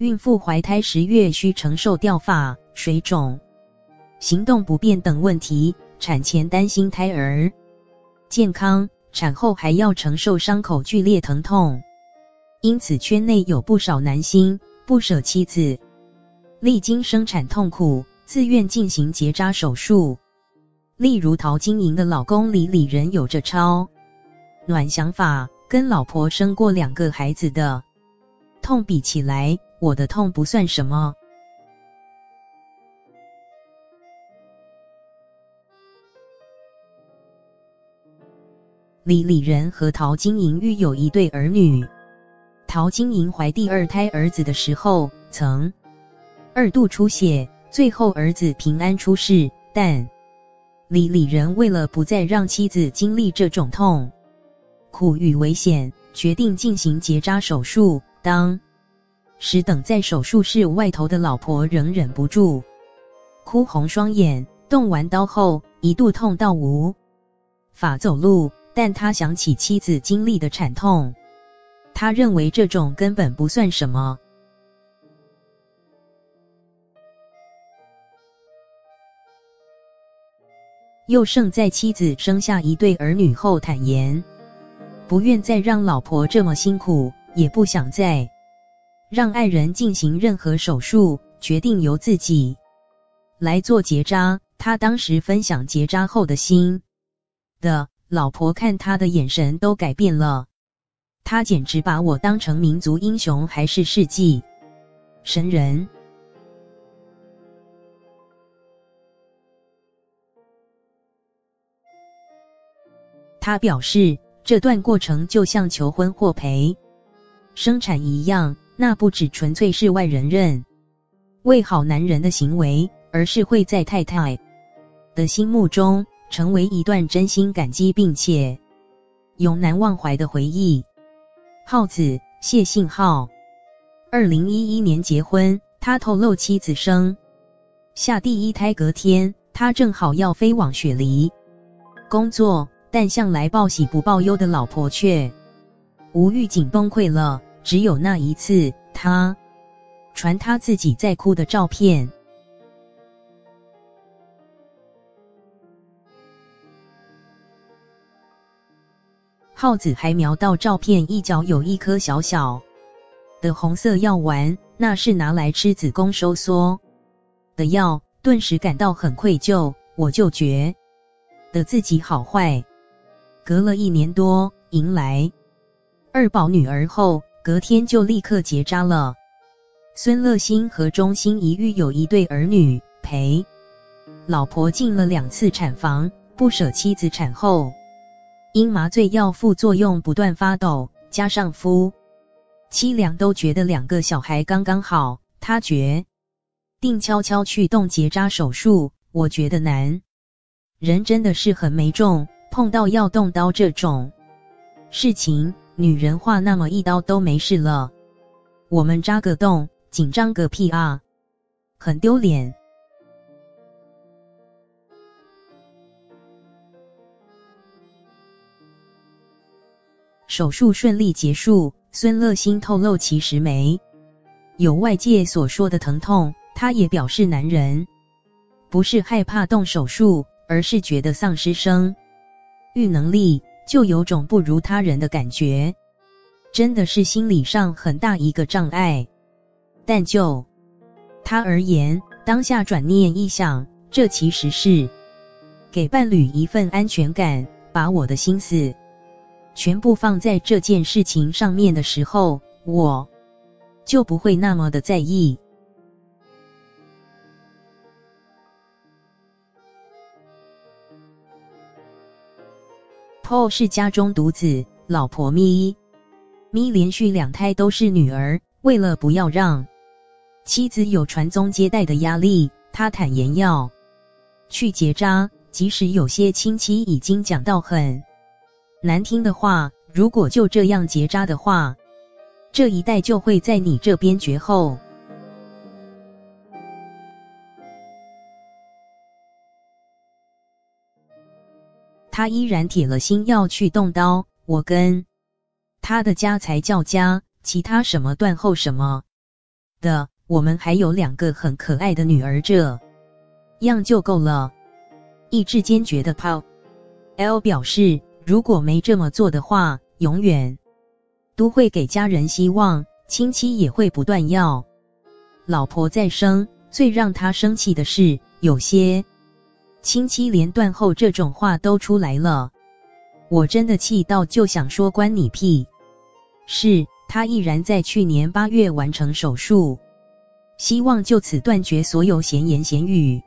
孕妇怀胎十月需承受掉发、水肿、行动不便等问题，产前担心胎儿健康，产后还要承受伤口剧烈疼痛，因此圈内有不少男星不舍妻子，历经生产痛苦，自愿进行结扎手术。例如陶晶莹的老公李李仁有着超暖想法，跟老婆生过两个孩子的，痛比起来，我的痛不算什么。李李仁和陶晶莹育有一对儿女。陶晶莹怀第二胎儿子的时候，曾二度出血，最后儿子平安出世。但李李仁为了不再让妻子经历这种痛苦与危险，决定进行结扎手术。当时等在手术室外头的老婆仍忍不住哭红双眼。动完刀后，一度痛到无法走路。但他想起妻子经历的惨痛，他认为这种根本不算什么。又胜在妻子生下一对儿女后坦言，不愿再让老婆这么辛苦，也不想再让爱人进行任何手术，决定由自己来做结扎。他当时分享结扎后的心的。老婆看他的眼神都改变了，他简直把我当成民族英雄还是世纪神人。他表示，这段过程就像求婚或陪生产一样，那不只纯粹是外人认为好男人的行为，而是会在太太的心目中。成为一段真心感激并且永难忘怀的回忆。耗子谢信浩，二零一一年结婚。他透露妻子生下第一胎隔天，他正好要飞往雪梨工作，但向来报喜不报忧的老婆却无预警崩溃了。只有那一次，他传他自己在哭的照片。耗子还瞄到照片一角有一颗小小的红色药丸，那是拿来吃子宫收缩的药，顿时感到很愧疚。我就觉得自己好坏。隔了一年多，迎来二宝女儿后，隔天就立刻结扎了。孙乐欣和钟欣怡育有一对儿女，陪老婆进了两次产房，不舍妻子产后。因麻醉药副作用不断发抖，加上夫妻俩都觉得两个小孩刚刚好，他决定悄悄去动结扎手术。我觉得男人真的是很没种，碰到要动刀这种事情，女人话那么一刀都没事了，我们扎个洞，紧张个屁啊，很丢脸。手术顺利结束，孙乐欣透露，其实没有外界所说的疼痛。他也表示，男人不是害怕动手术，而是觉得丧失生育能力，就有种不如他人的感觉，真的是心理上很大一个障碍。但就他而言，当下转念一想，这其实是给伴侣一份安全感，把我的心思。全部放在这件事情上面的时候，我就不会那么的在意。Paul 是家中独子，老婆咪咪连续两胎都是女儿。为了不要让妻子有传宗接代的压力，他坦言要去结扎，即使有些亲戚已经讲到很。难听的话，如果就这样结扎的话，这一代就会在你这边绝后。他依然铁了心要去动刀，我跟他的家才叫家，其他什么断后什么，的，我们还有两个很可爱的女儿，这样就够了。意志坚决的抛。L 表示，如果没这么做的话，永远都会给家人希望，亲戚也会不断要老婆再生。最让他生气的是，有些亲戚连断后这种话都出来了。我真的气到就想说关你屁事！他毅然在去年八月完成手术，希望就此断绝所有闲言闲语。